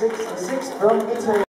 sixth, sixth from Italy.